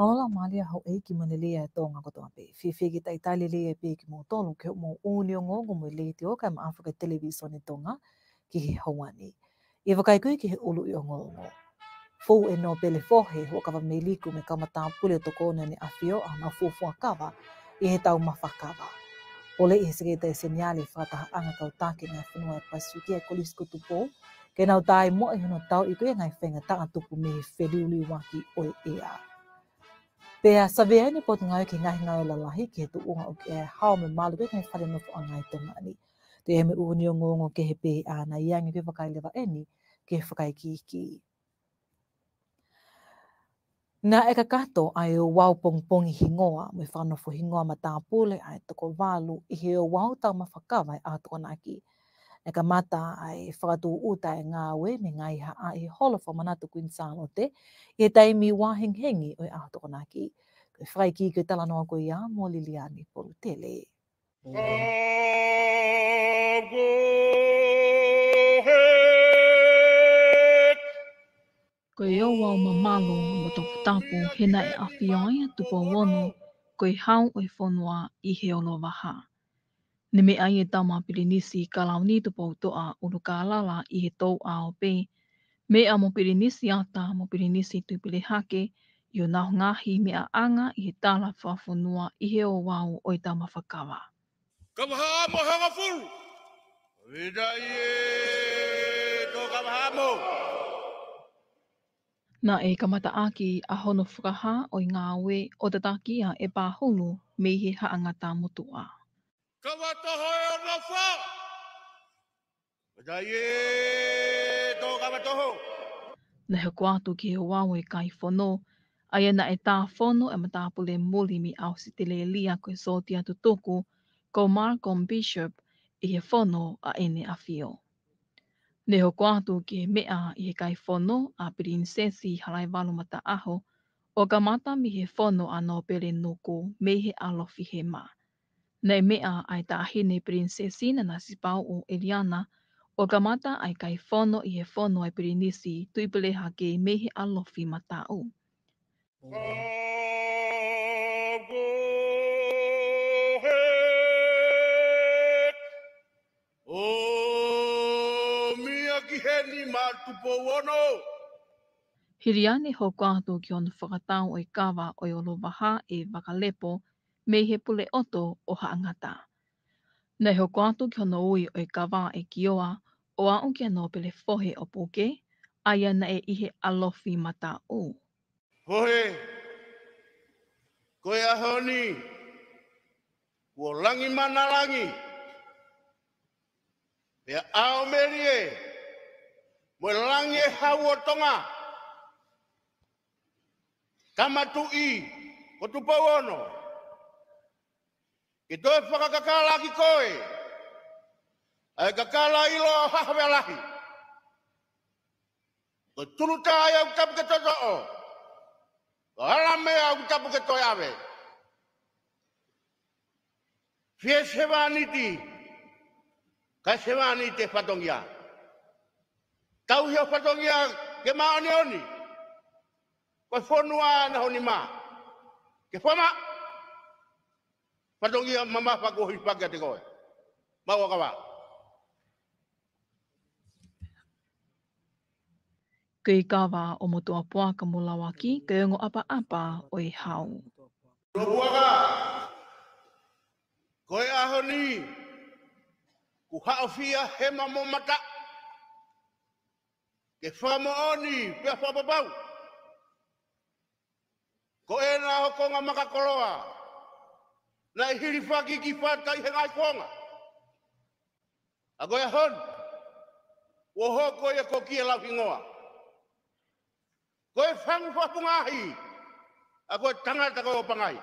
Ma ola maali a hau eiki mani lea e tō ngako tō ape. Fi fi ki tai tali lea e peki mō tōnu ke umo unio ngongo mui lea te oka ma Afrika Televisione tō ngā ki he hawani. I wakai kui ki he ulu i o ngō ngō. Fou e nō pele fōhe hua kawa me liku me kamata pule tō kōne ni afio a nā fōfua kawa i he tau mawha kawa. O le i he sikei tai seniali whātaha anga kau tāke ngā whenua e pasiuki e kolisko tupo ke nau tai mo e hino tau i kui ngai whenga tā tupu me he whedi uli waki oi ea. e Pea, sa vea ni pot ngai ki ngai ngai la lahi ki tu unga o ki hao me malu ki whare no a ngai tonga ni. Te he me uuni o ngongo ke hepe pehi ana ia angi ki whakai lewa eni ki he whakai ki ki. Nā e ka kato ai o wau pongpongi hingoa, mui whanofu hingoa ma tāpule ai toko walu i he o wau tau ma a tōna ki e ka mata ai whakatū uta e ngā we, me ngā iha a i holo wha manatu kuin sāno te, i e tei mi wāheng hengi oi ahatoko nā ki. Koe whai ki koe tala noa koe ia, mō Liliani poru tele. Koe o wau ma malo mo tōku tāpu hena e awhi oi tupo wono, Koe hau oi whonua i he olo waha. Ne me ai e tama pirinisi ka lau ni tupo to a uru ka lala i he tau a o pe. Me a mo pirinisi a ta mo pirinisi tu hake, i o nao ngahi me a anga i he tala fafunua i he o wau o i tama whakawa. Kamaha mo hanga furu! Vida i e tō kamaha mo! Nā e kamata aki a hono whakaha o i ngā we o tataki a e pāhulu me i he haangata motu a. Kawa to hoi o na fa. Wada ye to kawa to ho. Na he kua tu ki he wawe kai whono. Ai e mata whono e muli mi au si te lia koe sotia tu tuku. Ko Markom Bishop i he whono a ene a whio. Ne ho kuatu ke mea i he kai fono a prinsesi harai walumata aho o ka mata mi he fono a nō nuku me he alofi he maa. Nei mea ai tāhi nei prinsesi na nasi pau o Eliana, o kamata ai kai whono i e whono ai prinsesi tuipule hake i mehe alofi matau. Hiriane hokoa tō ki ono whakatau o e i kawa o i olo waha e wakalepo, e me he pule oto o haangata. Nei ho kuatu kia no ui o e kawa e kioa, o a unke no pele fohe o pūke, aia na e ihe alofi mata o. Fohe, koe aho ni, kua langi mana langi, e ao meri e, moe langi e hau o tonga, kamatu i, kotu pauono, Ito e whakakakala ki koe. Ai eh, kakala ilo o hahawe alahi. Ko ya, tunu tā e au tapu ke toto o. Ko ala me au tapu ke toi Fie sewa niti. Ka sewa niti whatongia. Ya. Tau hio ya whatongia ke maa oni oni. Ko whonua na honi maa. Ke Patongi mama pa ko hipa ka tikoi. Mawa ka ba. Kei kawa o motua poa ka mulawaki, kei ongo apa apa o i e hao. Rupua ka! Koe aho ni! Ku hao fia he mamo mata! Ke whamo o ni! Pia whapapau! Koe na hoko nga makakoloa! Koe na hoko nga makakoloa! na i hiri whaki ki whaka i hengai kuanga. A goe hon, o ho koe e koki e lau ingoa. Koe whang whapungahi, a koe tangata koe o pangai.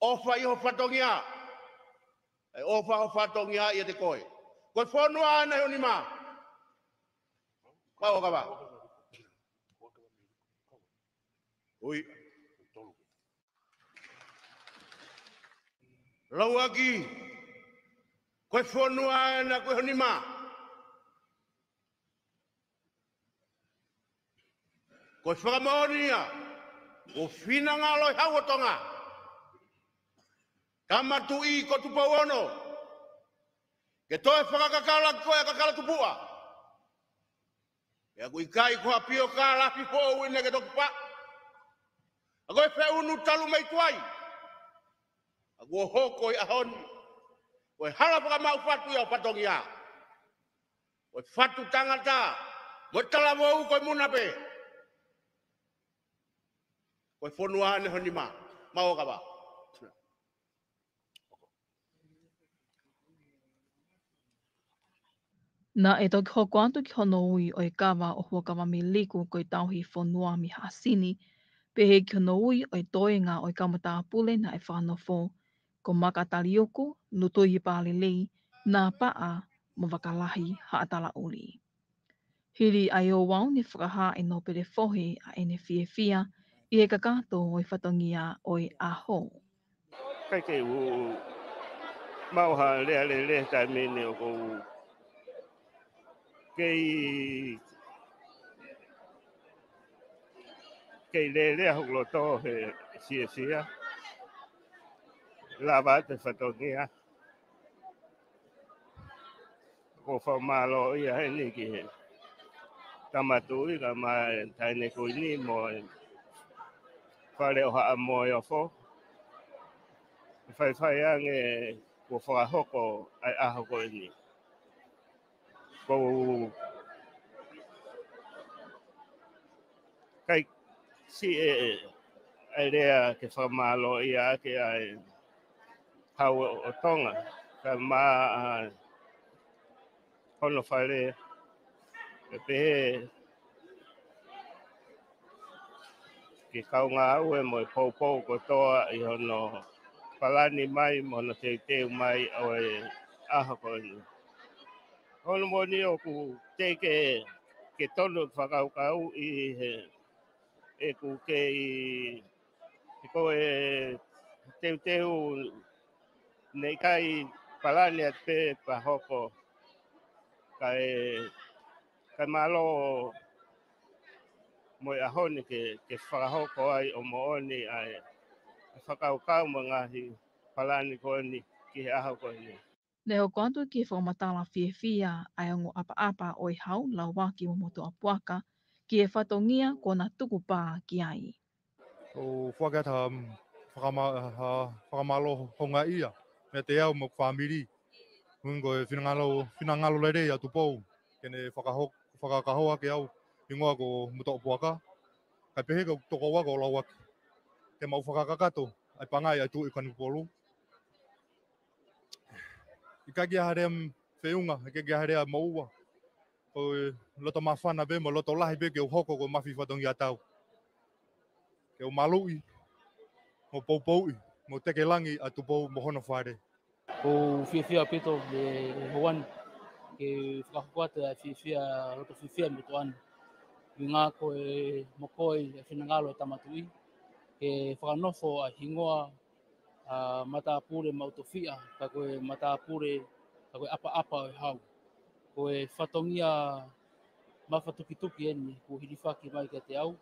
O wha i ho whatongia, e o wha ho whatongia i ate koe. Koe whanua ana i e onima. Kau kawa. Kau kawa. Oi. kawa. lauagi koe fonua na koe honima. Koe whakamaonia, o whina ngā loi hawatonga. Kamatu i ko tupa wano. Ke toi whakakakala koe a kakala tupua. Ke aku i kai koe apio kā lafi pō uine ke tokupa. Ako e whae unu talu mai tuai. Agua hoko i ahon. Oi e hala paka mau fatu iau patongi a. Oi e fatu tangata. Oi e tala mo au koi muna pe. Oi fonu ane honi ma. Mau kaba. Nā e tōki hoko antu ki hono ui o e kawa o huakawa mi liku koi tauhi whonua mi hāsini. Pehe ki hono ui o toenga o e kamata apule nā e whānau ko makatari oko no toi lei nā paa mo wakalahi haatala uri. Hiri ai o wau ni whakaha e no pere fohi a ene fie fia i e kakato o i whatongia o i aho. Kei kei u mauha lea le le tai mene o kou kei kei le le hoklo tō he sia lavate fatongia ko fa malo ia ni ki tamatui ka ma taine ko ni mo fare o ha mo yo fo fai fai ang e ko fa hoko ai a hoko ni ko kai si e ai rea ke fa malo ia ke ai hau o tonga. Ka ma hono whare, ka e pehe, ki kaunga au e moe pōpō ko toa i hono palani mai, mona te teu mai au e aha ko inu. Hono moni o ku teke ke tonu whakau kau i he, e ku ke i, ko e teu teu nei kai palalia te pa hoko kai kai malo mo ia honi ke ke fa hoko ai o mo oni ai fa kau kau mo ngahi palani ko ni ki a hoko ni Le ho kwantu ki e whaumatala fie fia ai ongo apa apa o i hau la waki mo motu apuaka ki e whatongia ko na tuku pā ki ai. O whakata whakamalo honga ia me te au mo whamiri. Hungo e whinangalo, whinangalo le rei atu pou, kene whakahok, whakakahoa ke au, ingoa ko muta opuaka. Kai pehe ka toko wako lau aki, te mau whakakakato, ai pangai atu i kanipolo. I kagi aharea whiunga, i kagi aharea maua, ko e loto mawhana bema, loto lahi be ke u hoko ko mawhi whatongi atau. Ke u malui, o poupoui, mo teke langi a tupou mo hono whare. Ko fia fia peto le hoan ke whakakuata a fia fia roto fia fia mito an. Ki ngā ko e mokoi e whinangalo e tamatui. Ke whakanofo a hingoa a mata apure mauto fia ka koe mata apure ka koe apa apa e hau. Koe e whatongia mawhatukituki eni ko hirifaki mai ke te au.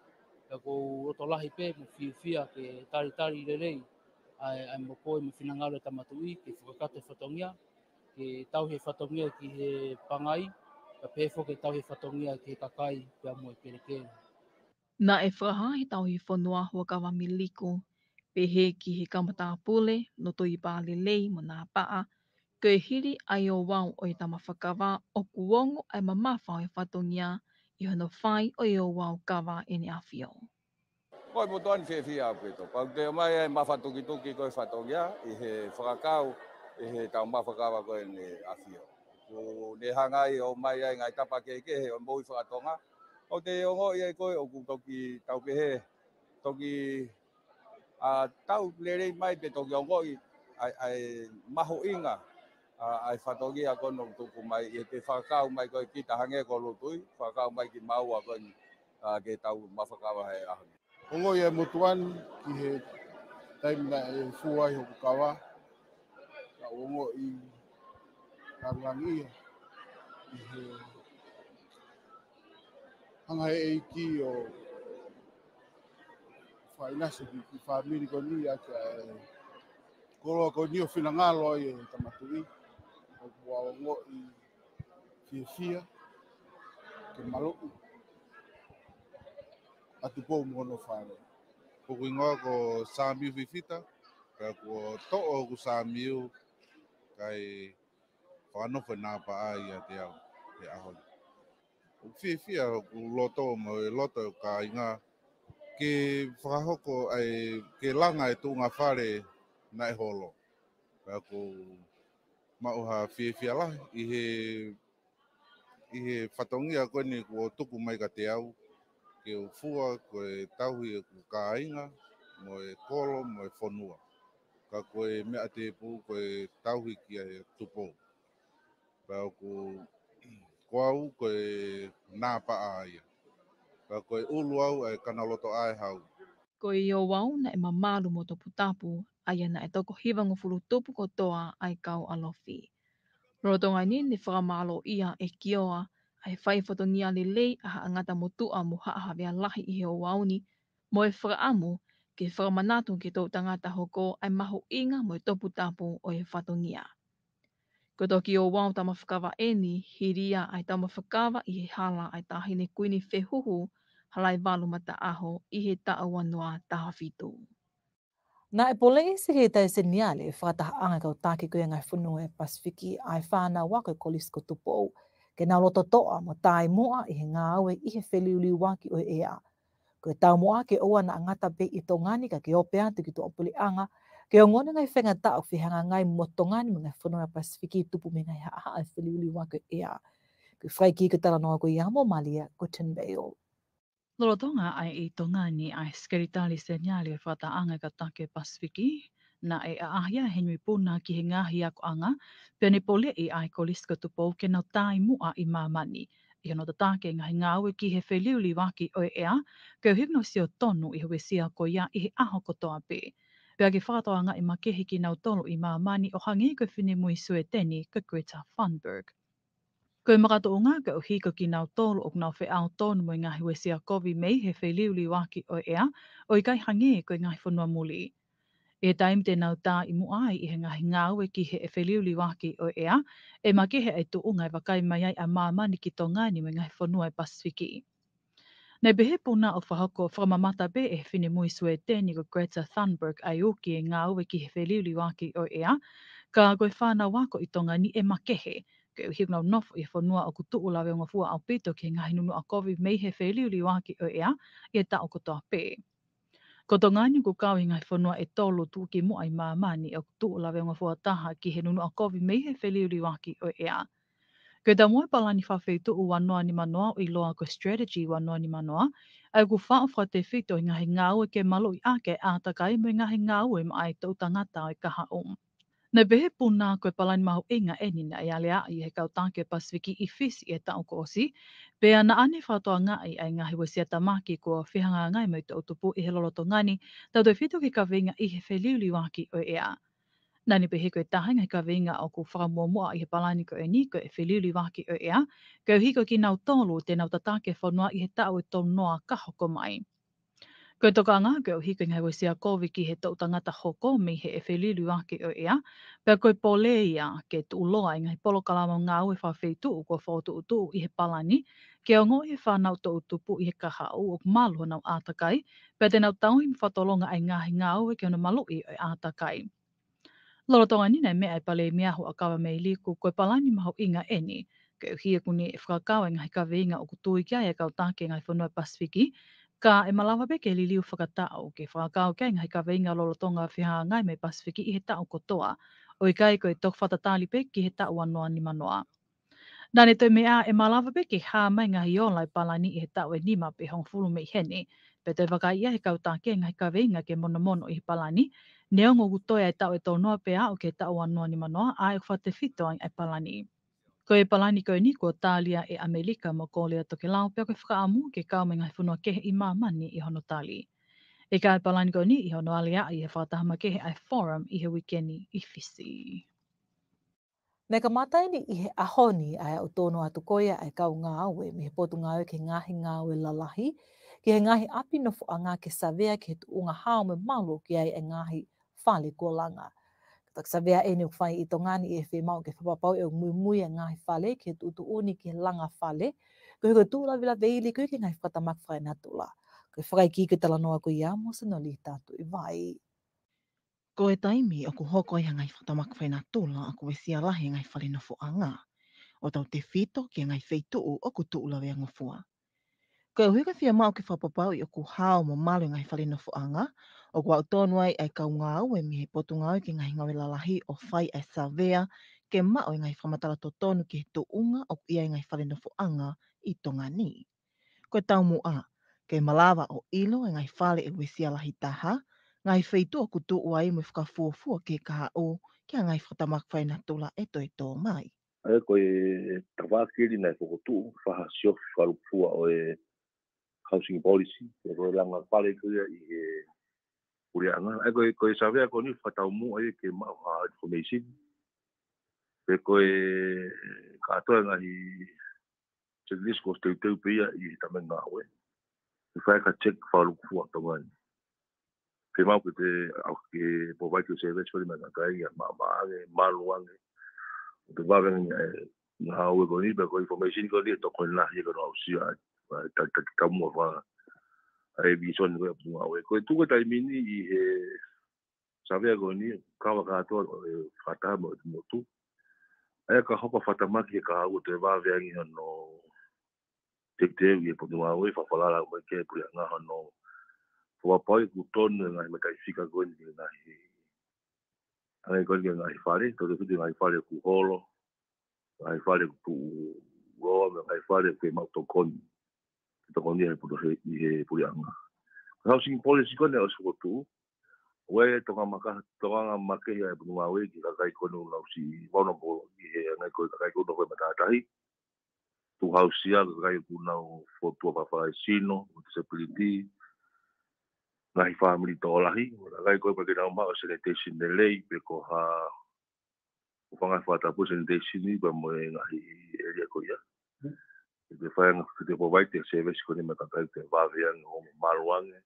Ka koe roto lahi pē mo fia fia ke tari tari re rei ai ai mo koi mo fina ngalo ta matu i ki fuka kato fatongia ki tau he fatongia ki he pangai ka pefo ki tau he fatongia ki he kakai ki a moe pereke. Nā e whaha he tau he whanua huakawa miliko, pehe ki he pole apule, noto i pāle lei mo nā paa, kei hiri ai o wau o i e tama whakawa o kuongo ai mamawha o i e whatongia i hono fai o i o wau kawa ni e ne awhio. Koe mo tōan whi whi au kito. Pau te o mai e mawhatuki tuki koe whatongia, i he whakakau, i he tau mawhakawa koe ne awhio. Ko ne hangai o mai e ngai tapa keike he o mōi whakatonga. O te o ngō e koe o kutoki tau ke he, toki a tau lerei mai pe toki o ngō ai maho inga ai fatogi a kono tuku mai e te whakau mai koe ki tahange ko lutui, whakau mai ki maua koe a ke tau mawhakawa he ahangi. Ongo ia motuan ki he taim na e fua i hoku kawa. Ka ongo i karlang ia ki he hanga e eiki o whainasi ki ki whamiri ko ni a ka e koroa ko ni o whina ngalo i e tamatui. Ka ongo i fia fia ke maloku atu pou mo no fare ko ingo ko sa mi vivita ka ko to o ko sami kai pano ko na pa ai te au te ahol o fi fi a loto mo loto ka inga ke fraho ko ai ke langa e tunga fare na e holo ka ko ma o ha fi fi ala i he i he fatongia ko ni ko tuku mai ka te au ke o koe tauhi e ku kāinga, mo e kolo, mo e whonua. Ka koe mea te pū koe tauhi kia e tupo. Pau ku kuau koe nāpa āia. Ka koe ulu au e kanaloto ae hau. Koe i o wau na e mamalu mo topu tapu, a iana e toko hivango furu tupu kotoa ai kau alofi. Rotongai ni ni whakamalo ia e kioa, ai whai whatongia le lei aha angata a tua mo haaha vea lahi i heo wauni, mo e whakaamu ke whakamanatu ke tō tangata hoko ai maho inga mo e topu tapu o e whatongia. Ko toki o wau tama whakawa eni, he ria ai tama whakawa i he hala ai tahine kuini whehuhu halai walu mata aho i he taawanoa taha fitu. Nā e pole i sihe tai se niale whakataha anga kau tāke kuenga whunu e Pasifiki ai whāna wako e kolisiko tupou. Nā e pole i sihe tai se niale whakataha anga kau tāke kuenga whunu e Pasifiki ai whāna wako e kolisiko tupou ke nā loto toa mo tai moa i he ngā aue i he whiliuliu waki o ea. a. Ko e moa ke oa na angata pe i tongani ka ke opea te ki tō opuli anga, ke o ngone ngai whenga tau whi hanga ngai mo tongani mga whanua Pasifiki tupu me ngai haa e a whiliuliu waki o ea. a. Ko whai ki ke tala noa ko i amo malia ko tinbeo. Loro tonga ai i tongani ai skeritali se nyali e whata anga ka take Pasifiki. Pasifiki na e aahia he nui pūna ki he ngāhi a ko anga, pia ne pole e ai ko lisko tupo ke nau tai mua i mamani. I ono ta tāke ngahi ngā ue ki he whiliuli waki o ea, kau hipno si o tonu i hui sia ko ia i he aho kotoa pē. Pia ke whātoa ngā i makehi ki nau tolu i mamani o hangi ko whine mui sue tēni ka Greta Thunberg. Koe makato o ngā ka uhiko ki nau tolu o nau whi au tonu mui ngahi hui si a kovi mei he whiliuli waki o ea, o i kai hangi koe ngahi whanua muli e taim te nau tā i muai i he ngahi ngāwe ki he e whiliuli waki o ea, e ma ke he e tu ungai wakai mai ai a ni ki tō ni me ngahi whanua i e Pasifiki. Nei behe pūna o whahoko whama mata be e whine mui sue tēni ko Greta Thunberg ai uki e ngāwe ki he whiliuli waki o ea, ka goi whāna wako i tonga ni e makehe, ke u hikuna nof i whanua o kutu ulawe o ngafua au pito ki ngahi numu a COVID mei he whiliuli waki o ea, i e ta o kutoa pēe. Ko to ngāni ko kāwi ngai whanua e tolo tū ki mua ai māmāni o tū o lawe ngā fua taha ki he nunu a kovi mei he whelioli waki o ea. Koe ta mua palani whawhi tū u wanoa ni manoa o i loa ko strategy wanoa ni manoa, a ku whao whao te whito i ngahi ngā ue ke malo i ake a takai mui ngahi ngā ue ma ai tau tangata o e i kaha o. Nei behe pūnā koe palani mahu inga e, e nina i e alea i he kautake Pasifiki i fisi e tau ko osi, Pea na ane whātoa ngā i ai ngā hiwa siata māki kua whihanga ngai mai te autopo i he loloto ngani, tau te whetoke ka veinga i he whiliuli wāki o ea. Nani pe heko e tahanga ka veinga o ku whakamua mua i he palani ko e ni ko e whiliuli wāki o ea, kau hiko ki nau tōlu te nau tatake whanua i he tau e tōnua ka hoko mai. Ko e toka ngā ke o hiko e ngai wesi a kōwiki he tau tangata hoko mi he e whiliru a ke o ea, pia koe pole ia ke tu uloa i ngai polo kalama ngā ue whawhetu u kua whautu utu i he palani, ke o ngoi he whanau tau tupu i he kaha u o malu nau atakai. pia te nau tau him whatolonga ai ngāhi ngā ue ke ona malu i o atakai. Loro tonga ni nei mea e pale i miahu a kawa mei liku koe palani maho inga eni, ke o hia e kuni e whakakawa i e ngai kawe inga o kutuikia e kautake ngai whanua Pasifiki, Ka e malawa pe ke liliu whakatao ke whakakao keng ngai ka veinga lolo tonga whiha ngai mei Pasifiki i he tau kotoa. O i e kai koe tok whatatali pe ki he tau anua ni manoa. Nane toi mea e malawa pe ke hā mai ngahi lai palani i he tau e nima pe hong fulu mei hene. Pe toi whaka ia he kautā keng hei ka veinga ke mono mono i he palani. Neongo kutoe ai tau e tau noa pe a o ke tau anua ni manoa a e whate fitoa ai palani. Ko e palani koe ni ko Talia e Amelika mo kolea toke lao pia koe whakaamu ke kaumenga e whunua kehe i mamani i hono tali. E ka e palani koe ni i hono alia i e whātahama kehe ai forum i he wikeni i fisi. Me ka ni i he ahoni ai o tono atu koea ai kau ngā aue, me he potu ngā aue ke ngāhi ngā aue lalahi, ke he ngāhi api nofu a ngā ke savea ke tu unga hao me malo ki ai e ngāhi whale kolanga. langa. Tak sa vea e ni whai i to e whi mau ke whapapau e o mui mui e ngai whale, ke tu tu uni ke langa whale. Ko ko tu la vila veili ko ke ngai whatamak whai na tu la. Ko i whakai ki ke tala noa ko i amo sa no li tatu i vai. Ko e taimi o ku hoko i e ngai whatamak whai na tu la a ku e sia lahi e ngai whale na fu anga. O tau te whito ke ngai whai tu u o ku tu la vea ngofua. Ko e hui ka thia mau ke whapapau i o ku hao mo malu e ngai whale na fu anga, o kua utonu ai ai kau ngā au e mihe potu ngā au ki ngā hinga welalahi o whai ai sawea ke ma o ngai whamatala to tonu ki he unga o ia ngai whalenofo anga i tonga ni. Koe tau mu a, ke malawa o ilo e ngai whale e wesia alahi taha, ngai feitu o kutu ua i mui whakafuafua ke kaha o ki a ngai whatamakwhai na tula e toi tō mai. Ae koe e, tawakiri nei whakotu, whaha siofi whalupua o e housing policy, e roi langa whale kuia i e o le anga. Eh, e e ai koe information. i check vision weko tuko taimini savea goni kawa katoa eh, fata motu aya ka hoka fata maki ka au te va veangi no tekte vi punua we fa fala la we ke pula nga no fo poi ku ton nga me kai fika goni na hi ai goni nga hi fare to de fiti nga fare ku holo nga fare ku roa nga fare ku ma to koni takonia he pura he i he puri anga. Housing policy kone o suko tu, we tonga maka tonga ngamake ya punu mawe ki ka kai kono lau si wono po i ngai ko kai kono ko matatahi. Tu hausia ka kai kuna foto apa pa pa sino, disability, ngai family tolahi, kai ko pa kina ma o sanitation de lei pe ha o fanga fa ta sanitation ni ba ngai area ko ya. Hmm. te whaenga ki te kowai te sevesi ko ni matatai te wāwianga o maruange,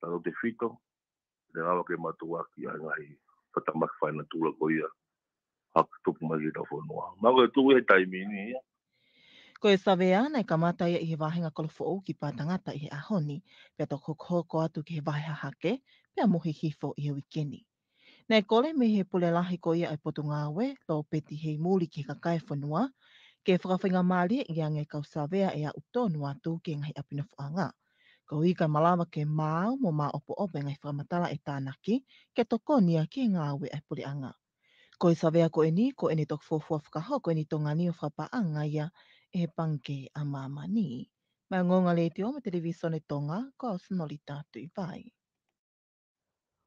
tano te whito, te ngawa ke matua ki a ngahi whatamaki whaena tūra ko ia, haka tupu mai rita whanua. Mago e tūwe he taimini ia. Ko e sawe ana e kamata ia i he wāhinga kolofo o ki pātangata i he ahoni, pia tō kokoho ko atu ki he wāhea hake, pia mohi hifo e he wikini. Nei kole me he pule lahi ko ia e potunga awe, lo peti hei mūli ki ka kai ke whakawhinga māri i ange kau sawea e a utonu atu ke ngai apina whaanga. Kau i ka malawa ke māu mo mā opo opo e ngai whakamatala e tānaki ke toko nia ke ngā ue e puri anga. Ko i sawea ko eni, ko eni tok fōfua whakaho, ko eni tonga ni o whapaanga ia e panke a māmani. Mai ngonga le te o me televisione tonga, ko a sunoli tātu i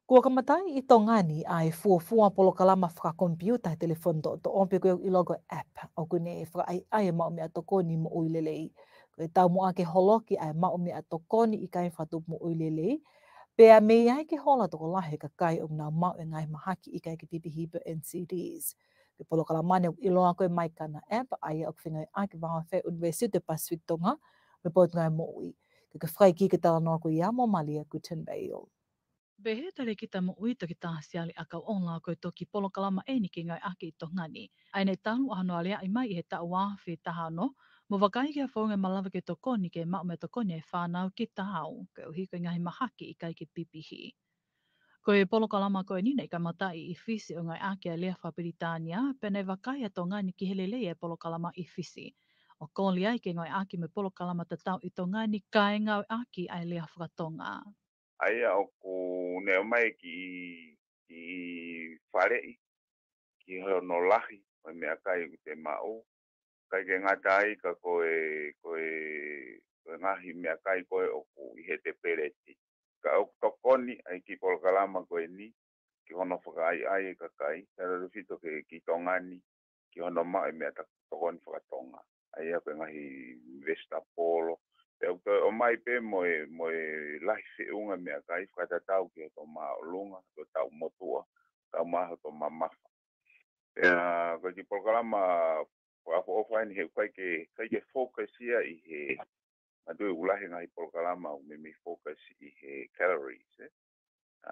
Kua kamatai i tō ngani a e fuafua polo kalama whaka kompiuta e telefon to to ompe koe i logo app au kune e whaka ai ai e maumi a toko ni mo uilelei. Koe tau mo ake holoki ai maumi a toko ni i kai whatu mo uilelei. Pea me i ai ke hola toko lahe ka kai o ngā mau e ngai mahaki i kai ke tipi hipo NCDs. Ke polo kalama ne i loa koe mai kana app ai e okwhinga i ake waha whae unwesi te pasuitonga me pot ngai e mo ui. Ke ka whai ki ke tala noa koe i amo malia ku tin bail. Behe tare ki tamo uito ki tahasiali aka o ngā koe toki polokalama e ni ki ngai aki i tongani. Ai nei tāru ahanoa lea i mai i he tau wāwhi taha no, mo wakai kia whaunga malawa ki toko ni ke mao me toko nei e whānau ki tahau, ke uhi koe ngahi mahaki i kai ki pipihi. Koe polokalama koe ni nei kamata i i fisi o ngai aki a lea whapiritania, pene wakai a tongani ki helele e polokalama i fisi. O kōlia ai ke ngai aki me polokalama tatau i tongani kai ngai aki a lea whakatonga. Koe ai o ko ne mai ki i fare ki ho no lahi o me akai i te mau ka ke ngata ai ka ko e ko e ko e ngahi me akai ko e o ku i he te pereti ka o tokoni ai ki pol kalama ko e ni ki hono fa ai ai e ka kai tera rufito ke ki tongani ki hono mau e me atak tokoni whaka tonga ai ko e ngahi vesta polo o mai pe mo e mo e lai se unga mea kai fata tau ki to ma longa to tau motua ka ma to ma ma ya ko di programa wa ko fain he kai ke kai ke focus ia i he ma do u lai nga i programa u me me focus i he calories eh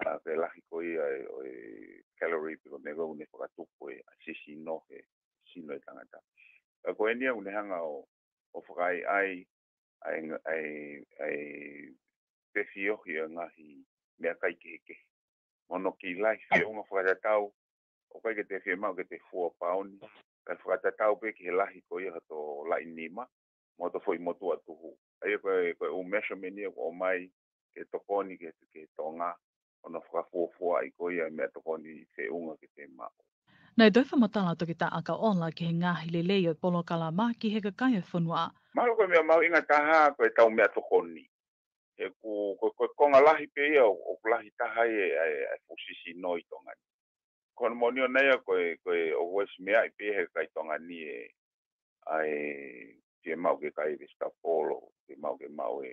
a pe lai ko ia e calorie pe ko me go ne fora tu ko e a si si no he si no e tangata ko enia u le hanga o o fai ai ai ai ai pesi ohi nga hi me kai ke ke mono ki lai se un o fuera tau o kai ke te fie mau ke te fuo paun ka fuera tau pe ke lai ko ia to la inima mo to foi mo tu atu hu ai ko ko un mesho me ni o mai ke to koni ke ke tonga ona fuera fuo ai ko ia me to koni se un o ke te mau Nei doi wha matala toki ta aka ola ki he ngāhi le leo polo kala mā ki he ka kaya whanua. Mālo koe mea mau inga taha koe tau mea toko ni. He ku koe konga lahi pe ia o ku lahi taha e ai e, ai e fusisi noi tonga ni. Kono moni o nei koe koe o wes mea i pe he kai tonga ni e ai te mau ke kai vista polo, te mau ke mau e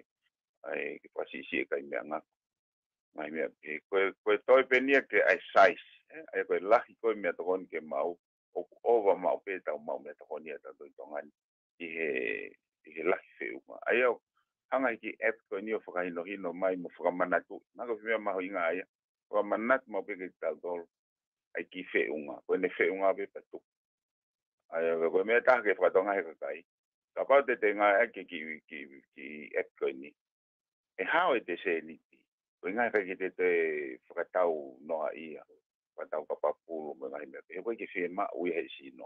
ai ki fasisi e kai mea ngaku. Mai mea, e, koe, koe toi nia ke ai saisi e koe lahi koe mea tokoni ke mau, o ku owa mau pētau mau mea tokoni ata doi tongani, i he, i he lahi whi uma. Ai au, hanga iki ep koe ni o whakahino hino mai mo whakamanatu, nako whi mea maho inga aia, whakamanatu mau pēkai tau tolo, ai ki whi uma, koe ne whi uma pe patu. Ai au, koe mea taha ke whakatonga he kakai, ka pau te te ngā e ki ki ki ki ep koe ni, e hao e te se niti, koe ngā kakite te whakatau noa ia. patau kapapulu me ngai me e koe ki fie ma ui hei sino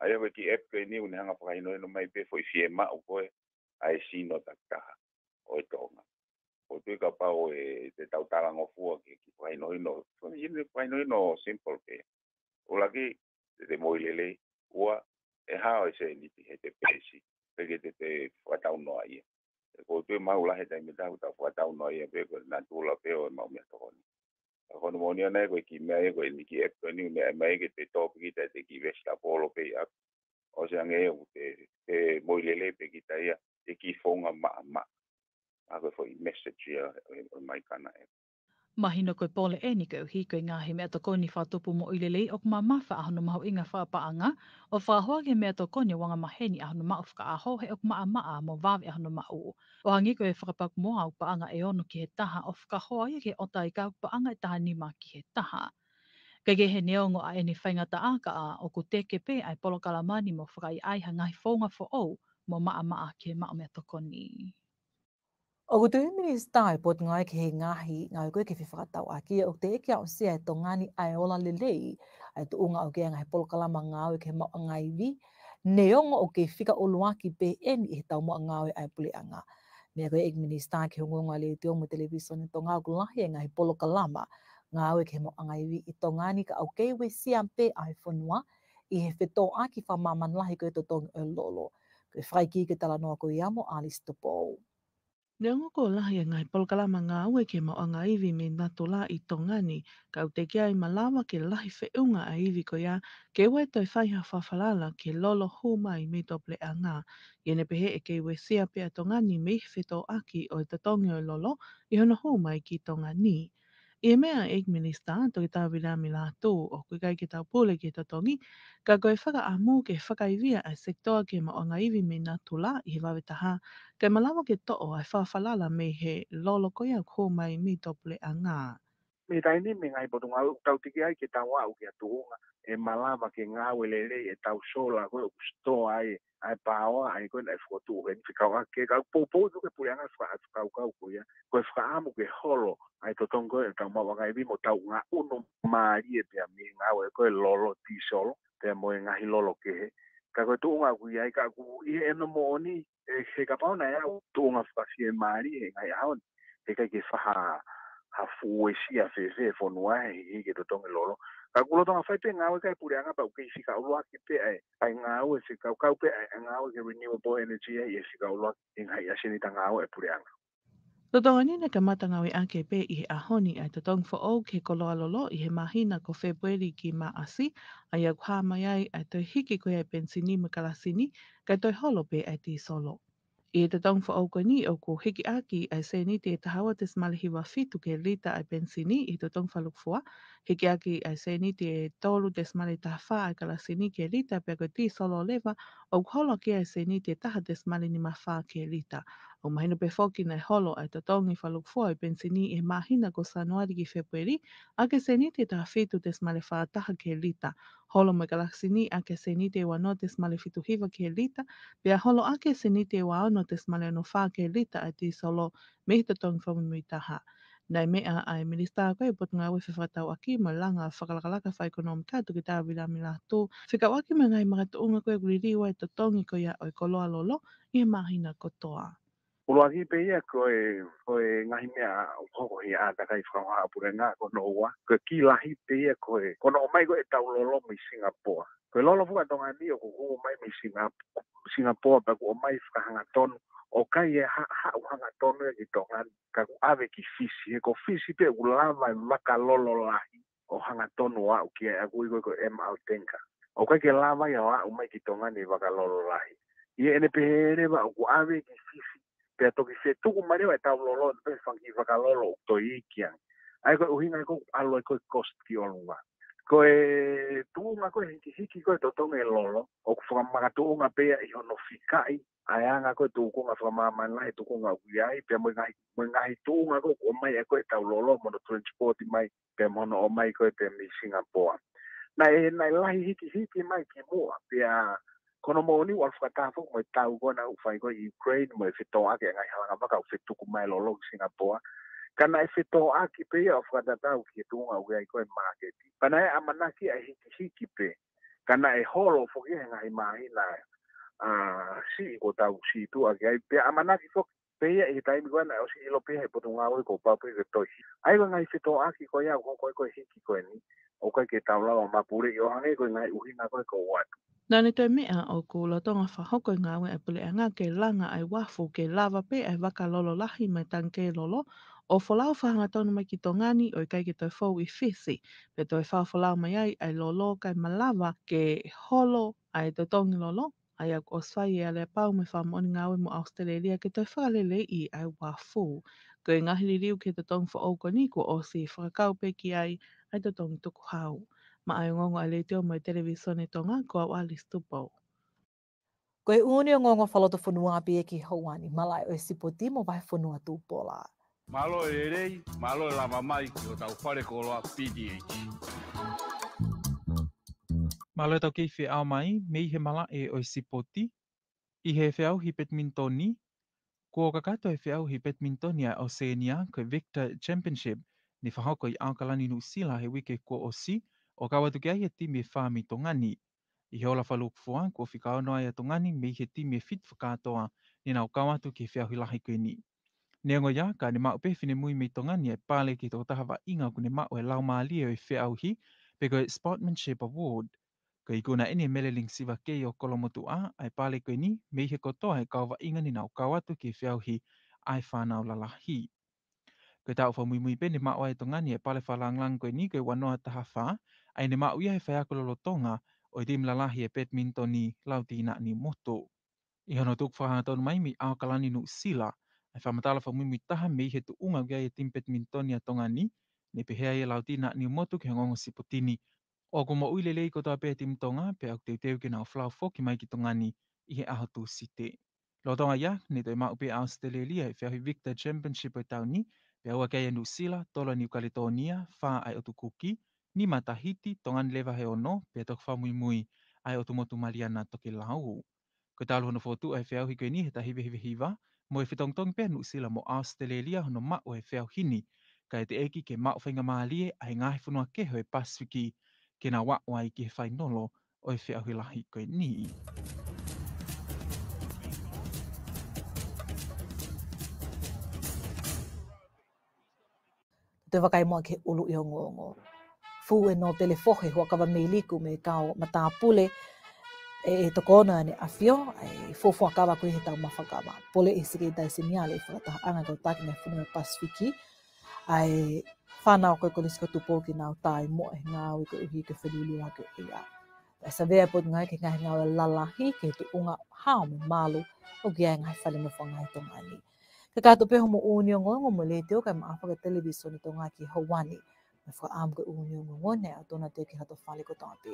ai koe ki ep koe ni une hanga whakaino eno mai pe foi fie ma u koe ai sino taktaha o tonga o tui ka pao e te tau talango fua ki ki whaino ino tuni ino whaino ino simple ke o laki te te moilele ua e hao e se nipi he te pesi peke te te whatau noa ia ko tui maula he taimi tau tau whatau noa ia pe ko na tula pe o e mau mea tohoni hono moni ana e ko ki me ko ni ki ek ni me me ke te top ki te ki ves la polo pe ya o se ange u e te te moi le le pe ki ta ya e ki fonga ma ma a ko foi message ya e, o mai kana e Mahino koe pole e ni kau hiko i ngāhi mea toko ni whātupu mo ilelei o kuma mawha ahono maho i ngā whāpaanga o whāhoa ke mea toko ni wanga maheni ahono mao whaka aho he o kuma a maa mo vāwe ahono mao. O hangi koe whakapak mo au paanga e ono ki he taha o whaka hoa i ke o tai ka paanga i e taha ni ki he taha. Kei ke he neongo a eni whaingata āka a o ku teke pē ai polo kalamani mo whakai aiha ngai fōnga fo au mo maa maa ke mao mea toko ni. O ku tui minista e pot ngai ke he ngahi, ngai koe ke whiwhakatau a kia o te eke au se ai tō ngani ai ola le lei, ai tō unga o kia ngai polkalama ngāwe ke mau ngai vi, ne onga o ke whika o luaki pe eni e tau mua ngāwe ai pule a ngā. Mea koe ek minista ke hongo ngā le te omu televisio ni tō ngā ku lahi e ngai polkalama ngāwe ke mau ngai vi i tō ngani ka au keiwe siam pe ai whanua, i he whetō aki whamaman lahi koe tō tōngu e lolo. Koe whaiki ke tala noa koe iamo, Alice Tupou. Ne ongo ko lahi e ngai polkalama ngā ue ke mau anga iwi me nga tō la i tōngani, kau te kia i malawa ke lahi whiunga a iwi ko ia, ke wai tau ha whawhalala ke lolo hūmai me tople a ngā. Iene pehe e ke ue sia pe a tōngani me i whetō aki o i tatongi o lolo, i hona hūmai ki tōngani. E mea e minister, to ki tau wira o kui kai ki tau pōle ki tau tongi, ka koe whaka a mō ke whaka i via a sektoa ke ma onga iwi me nā tō la i hewawe taha, kai malawa ke to'o ai whawhalala me he lolo koia kō mai mi tople a ngā. Me tai ni me ngai bodunga au tau tiki ai ke tau au ke atuunga, e malawa ke ngā welele e tau sola koe kustoa e, ai pao ai ko nei fo tu ren fi kawa ke ka po po du ke pu ya fa ha ka ka ko ya ko fa amu ke holo ai to tongo e ka ma wa ga bi mo ta una uno ma ri e pe mi nga we ko lolo ti solo te mo en ai lolo ke ka ko tu nga ku ya ka ku i e no mo ni e se ka pa na ya tu nga fa si e ma ri e ai ha on ke ka ke fa ha ha fue si a fe fe fo no e ke to tonge lolo ka kulo tonga fai pe ngawe ka pure anga pa ke fika ulwa ke pe ai ai ngawe se ka ka pe ai ngawe ke renewable energy ai fika e ulwa in e ai ase ni tanga ai pure anga to tonga ni ne ka mata ngawe a ke pe i a honi ai to tong fo o ke ko lo lo i he mahina ko february ki ma asi ai a kwa mai ai ai to hiki ko ai pensini ma kala sini ka to holo pe ai ti solo I e te taung wha auka ni o ko heki aki ai se ni te e tahawa te smalihi wa fitu ke lita ai pensi ni i te taung wha lukfua. Heki aki ai se ni te e tolu te smalihi tahawa ai kalasi ni ke lita pe ako ti solo lewa o kholo ki ai se ni te taha te smalihi ni mawha ke lita. O mahina pe foki nei holo ai te tongi whaluk fua i pensini e mahina ko sanuari ki februari, a ke se te taha fetu te smale whaataha ke lita. Holo me galaxi ni a ke se ni te wano te smale fitu hiva ke lita, pe a holo a ke se te wano te smale no wha ke lita ai te solo me hita tongi whamimui taha. Nei mea ai minister koe pot ngā wefe whatau aki ma langa whakalakalaka wha ekonomika tuki tā wila mila tō. Whika waki me ngai maratu unga koe guliriwa e totongi koe a oikoloa lolo i e mahina kotoa. Ulo aki pe ia koe, koe ngahi mea hoko hi a takai whanga apure ngā kono ua. Koe ki lahi pe ia koe, kono o mai koe tau lolo mi Singapore. Koe lolo fuka tonga ni o kuku o mai mi Singapore pa ku o mai whakahanga tonu. O kai e ha uhanga tonu e ki tonga kaku ave ki fisi. E ko fisi pe ulama e maka lolo lahi o hanga tonu au ki e aku iko iko e mao tenka. O kai ke lama ia wa umai ki tonga ni waka lolo lahi. Ie ene pehe ere wa ku ave ki fisi to ki se ku mari wa tau lo pe fangi kalo lo to ikian ai ko ai ko alo ko kosti olunga ko e tu ma ko hiki hiki ko to tonge lo o ko ma ka tu nga pe i ono fikai ai anga ko tu ku nga fanga ma na tu ku nga uiai pe mo nga mo nga tu nga ko ko mai ko tau lo mo transport mai pe mo no mai ko pe mi singapore na e na lahi hiki hiki mai ki mo pe a kono mo ni wal fata fo mo ta u gona u fai go ukraine mo fito a ke ngai hala ba ka u fitu ku mai lo lo singapore kana e fito a ki pe of kada ta u ki tu nga u ai ko e market pana e amana ki a hiki hiki pe kana e holo fo ki e ngai mai na a si ko ta u si tu a ke ai pe amana ki fo pe ya e tai ngwa na o si lo pe e potu nga u ko pa pe ke to ai ngai fito a ki ko ya ko ko ko hiki ko ni o kai ke taula o mapure i ohange koe ngai uhinga koe ko waipu. Nā ne mea o ko la tonga whahoko i ngāwe e pule anga ke langa ai wafu ke lava pe ai waka lolo lahi mai ke lolo o wholau whahanga tonu mai ki tō ngāni o i kai ki tō fōu i whisi pe tō e wha wholau mai ai ai lolo kai malawa ke holo ai tō tongi lolo ai a o swai e ale pau me wha moni ngāwe mo Australia ke tō whalele i ai wafu ko i ngahiri riu ke tō tongi wha o koniku o si whakau pe ki ai aitu tōngi tuku hau. Ma ai ngongo a leiteo mai televisione tonga ko au ali stupau. Koe ūne ngongo whaloto whanua apie ki hauani, malai o e sipoti mo vai whanua tūpola. Malo e rei, malo e lama mai ki o tau whare koloa PDH. Malo e tau keiwhi au mai, mei he mala e o e sipoti. I he whiau hi petmintoni, Ko kakato e whiau hi badmintonia Oceania koe Victor Championship Ni whahako i ankalani nu sila he wike kua o si, o kawa tuki ai he timi e whāmi tongani. I he ola whalu kufuan kua whika anoa e tongani me i he timi e fit whakatoa ni nau kawa tuki he whiahui lahi koe ni. Ne ngoi a ka ne mao mui me tongani e pāle ki tō tahawa inga kune mao e lau maalia e whiau hi, pego e Sportmanship Award. Ka i kuna ene meleling siwa kei o kolomotu a ai pāle koe ni me i he kotoa e kawa inga ni nau kawa tuki e whiau hi ai whānau lalahi. Koe tau whau mui pe ne maua e tongani e pale whalangalang koe ni koe wanoa taha wha, ai ne mauia he whea lolo tonga o i rim lalahi e badminton ni lautina ni moto. I hono tuk whahatonu mai mi ao kalani nu sila, ai whamatala whau mui taha mei he tu unga gea e tim badminton ni a tongani, ne pe hea e lautina ni moto ki hongongo siputini. O ko mo uilelei ko tō pe tim tonga, pe au teu teu ki nao fo ki mai ki tongani, i he aho tū site. Lo tonga ia, ne tō e maupe au stelelia e wheahui Victor Championship o tau ni, Pea ua kei e Nusila, tolo ni Kalitonia, wha ai otu kuki, ni matahiti, tongan lewa he ono, pea toku wha mui mui, ai otu motu maliana toki lau. Ko talu hono fotu ai whiau hiko ni he ta hive hive hiva, mo e fitongtong pea Nusila mo Australia hono ma o he whiau hini, ka e te eki ke mao whainga maalie ai ngahi funua keho e pasiki, ke na wa oa i ke whainolo o e whiau hila hiko ni. te wakai mua ke ulu i hongo ongo. Fū e nō pele fohe hua kawa me liku me kao mata e, e toko ona ane a fio e fōfua kawa kui he tau mawhakawa. Pule e sike i daise ni ale i whakataha anga kau tāki me whunua pasifiki a e whanau koe kolisi ko tupo ki nāu tāi mo e ngāu i ko uhi ke whiriuli a ke ea. E sa vea pōt ngai ke ngai ngāu e lalahi ke tu unga hao mālu o gea ngai whalimu whangai e tō ngai ni. Ka kato pe homo unio ngoi ngon mo leteo kai ma apaka televiso ni tonga ki Hawani. Me fuka am ke unio ngon ngon ne ato na teo ki hato fali ko tonga pe.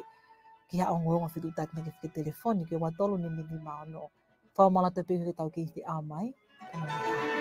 Ki ha ongo ngon fitu tak na ke fiki telefoni ke watolo ni mini maono. Fa o malata pe hiri tau ki hiti amai. Thank you.